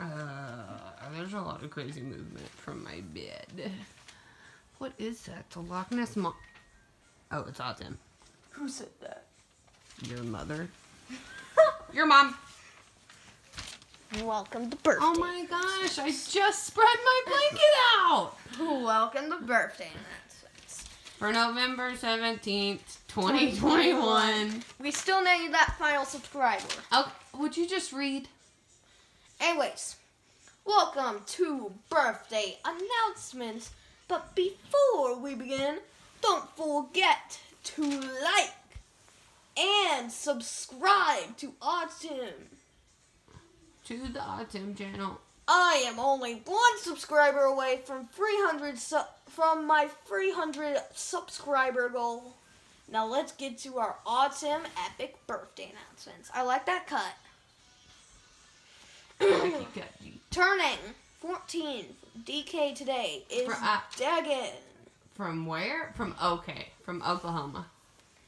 Uh, there's a lot of crazy movement from my bed. What is that? The Loch Ness Mo- Oh, it's Autumn. Who said that? Your mother. Your mom. Welcome to birthday. Oh my gosh, I just spread my blanket out. Welcome to birthday. For November 17th, 2021. We still need that final subscriber. Oh, would you just read? Anyways, welcome to birthday announcements. But before we begin, don't forget to like and subscribe to Autumn. To the Autumn channel. I am only one subscriber away from 300 su- from my 300 subscriber goal. Now let's get to our autumn epic birthday announcements. I like that cut. Lucky cut you. Turning 14 DK today is For, uh, Dagan. From where? From okay, from Oklahoma.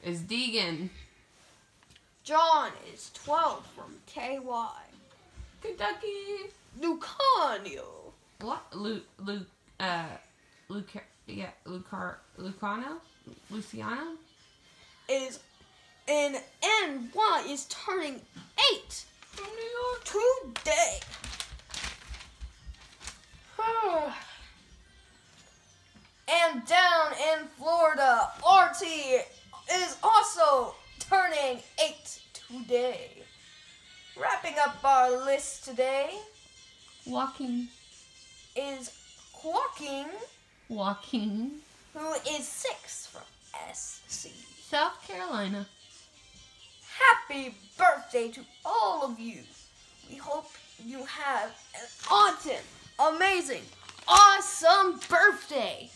Is Deegan John is 12 from KY. Kentucky? Lucanio What? Lu Lu uh Luc yeah Lucar Lucano Luciano? is in NY is turning 8 From New York. Today. and down in Florida, RT is also turning 8 today. Wrapping up our list today Walking. is Quaking, Walking. who is 6 from SC. South Carolina. Happy birthday to all of you. We hope you have an autumn, amazing, awesome birthday.